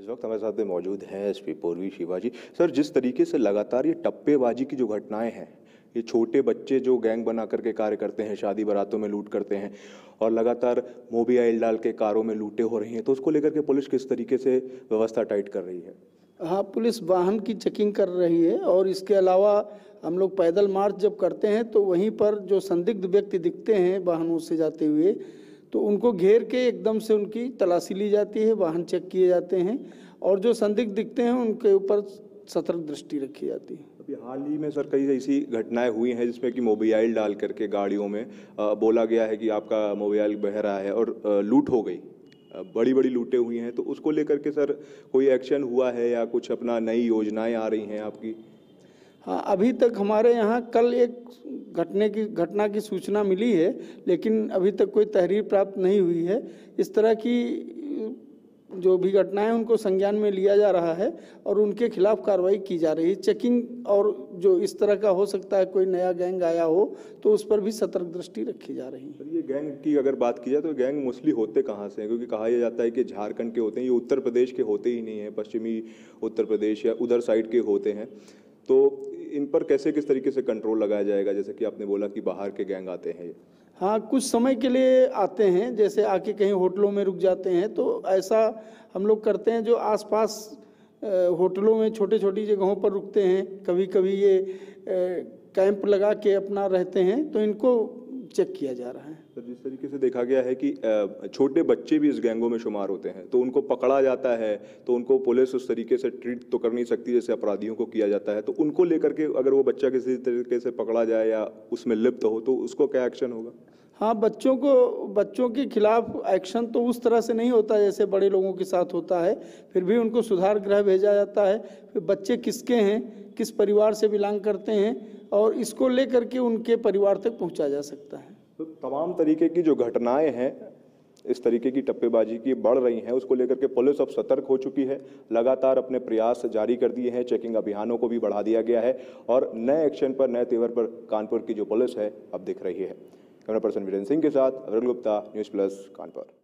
इस वक्त हमारे साथ में मौजूद हैं एस पी पूर्वी शिवाजी। सर, जिस तरीके से लगातार ये टप्पेबाजी की जो घटनाएँ हैं, ये छोटे बच्चे जो गैंग बना करके कार्य करते हैं, शादी बारातों में लूट करते हैं और लगातार मोबियाइल डाल के कारों में लूटे हो रही हैं तो उसको लेकर के पुलिस किस तरीके से व्यवस्था टाइट कर रही है? हाँ पुलिस वाहन की चेकिंग कर रही है और इसके अलावा हम लोग पैदल मार्च जब करते हैं तो वहीं पर जो संदिग्ध व्यक्ति दिखते हैं वाहनों से जाते हुए तो उनको घेर के एकदम से उनकी तलाशी ली जाती है, वाहन चेक किए जाते हैं और जो संदिग्ध दिखते हैं, उनके ऊपर सतर्क दृष्टि रखी जाती है। अभी हाल ही में सर कई ऐसी घटनाएँ हुई हैं जिसमें कि मोबाइल डाल करके गाड़ियों में बोला गया है कि आपका मोबाइल बह रहा है और लूट हो गई। बड़ी बड़ी लूटें हुई हैं तो उसको लेकर के सर कोई एक्शन हुआ है या कुछ अपना नई योजनाएँ आ रही हैं आपकी? हाँ अभी तक हमारे यहाँ कल एक घटने की, घटना की सूचना मिली है, लेकिन अभी तक कोई तहरीर प्राप्त नहीं हुई है। इस तरह की, जो भी घटनाएँ उनको संज्ञान में लिया जा रहा है और उनके खिलाफ कार्रवाई की जा रही है। चेकिंग और जो इस तरह का हो सकता है, कोई नया गैंग आया हो तो उस पर भी सतर्क दृष्टि रखी जा रही है। ये गैंग की अगर बात की जाए तो गैंग मोस्टली होते कहाँ से हैं? क्योंकि कहा यह जाता है कि झारखंड के होते हैं, ये उत्तर प्रदेश के होते ही नहीं हैं, पश्चिमी उत्तर प्रदेश या उधर साइड के होते हैं। तो इन पर कैसे किस तरीके से कंट्रोल लगाया जाएगा? जैसे कि आपने बोला कि बाहर के गैंग आते हैं हाँ कुछ समय के लिए आते हैं। जैसे आके कहीं होटलों में रुक जाते हैं तो ऐसा हम लोग करते हैं जो आसपास होटलों में छोटे छोटी जगहों पर रुकते हैं। कभी कभी ये कैंप लगा के अपना रहते हैं तो इनको चेक किया जा रहा है। जिस तरीके से देखा गया है कि छोटे बच्चे भी इस गैंगों में शुमार होते हैं तो उनको पकड़ा जाता है तो उनको पुलिस उस तरीके से ट्रीट तो कर नहीं सकती जैसे अपराधियों को किया जाता है तो उनको लेकर के अगर वो बच्चा किसी तरीके से पकड़ा जाए या उसमें लिप्त हो तो उसको क्या एक्शन होगा? हाँ बच्चों को, बच्चों के खिलाफ एक्शन तो उस तरह से नहीं होता जैसे बड़े लोगों के साथ होता है, फिर भी उनको सुधार गृह भेजा जाता है, फिर बच्चे किसके हैं, किस परिवार से बिलोंग करते हैं, और इसको लेकर के उनके परिवार तक पहुँचा जा सकता है। तमाम तरीके की जो घटनाएँ हैं, इस तरीके की टप्पेबाजी की बढ़ रही हैं, उसको लेकर के पुलिस अब सतर्क हो चुकी है। लगातार अपने प्रयास जारी कर दिए हैं, चेकिंग अभियानों को भी बढ़ा दिया गया है और नए एक्शन पर, नए तेवर पर कानपुर की जो पुलिस है, अब दिख रही है। कैमरा पर्सन वीरेंद्र सिंह के साथ अरुण गुप्ता, न्यूज़ प्लस कानपुर।